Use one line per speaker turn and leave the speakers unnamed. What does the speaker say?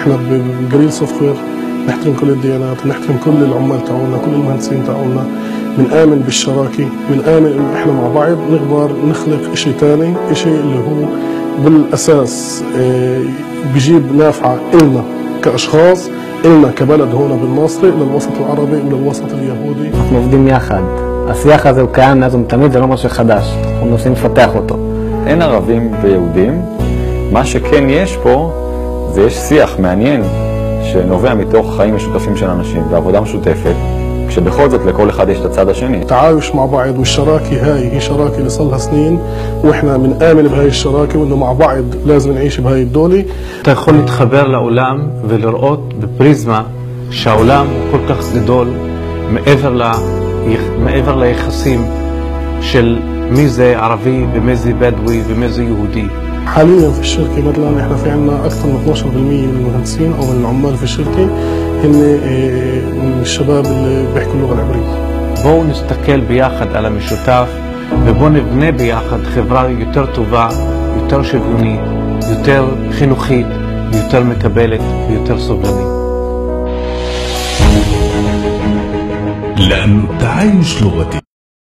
احنا بجليل سوفت وير نحترم كل الديانات ونحترم كل العمال تاعونا كل المهندسين تاعونا بنآمن بالشراكة بنآمن إنه إحنا مع بعض نقدر نخلق إشي تاني إشي اللي هو بالأساس آه، بيجيب نافعة إلنا كأشخاص إلنا كبلد هون بالمصري للوسط العربي وللوسط اليهودي
אנחנו עובדים יחד. השיח הזה הוא קיים מאז ומתמיד, זה לא משהו חדש. אנחנו מנסים לפתח אותו.
אין ערבים ויהודים. מה שכן יש פה, זה יש שיח מעניין שנובע מתוך חיים משותפים של אנשים ועבודה משותפת, כשבכל זאת לכל אחד יש את הצד השני.
التعايش مع بعض والشراكة هاي هي شراكة اللي صار لها سنين واحنا بنآمن بهاي الشراكة وانه مع بعض لازم نعيش بهاي الدولة
אתה יכול להתחבר לעולם ולראות בפריזמה שהעולם הוא כל כך גדול מעבר, ל... מעבר ליחסים של מי זה ערבי ומי זה בדואי ומי זה יהודי.
حاليا في الشركة مثلا احنا في عنا اكثر من 12% من المهندسين او من العمال في الشركة هن آه، من الشباب اللي بيحكوا اللغة العبرية
בואו נסתכל ביחד על המשותף ובואו נבנה ביחד חברה יותר טובה, יותר שוויונית, יותר חינוכית, יותר מקבלת ויותר סובלנית.
لأن التعايش لغتي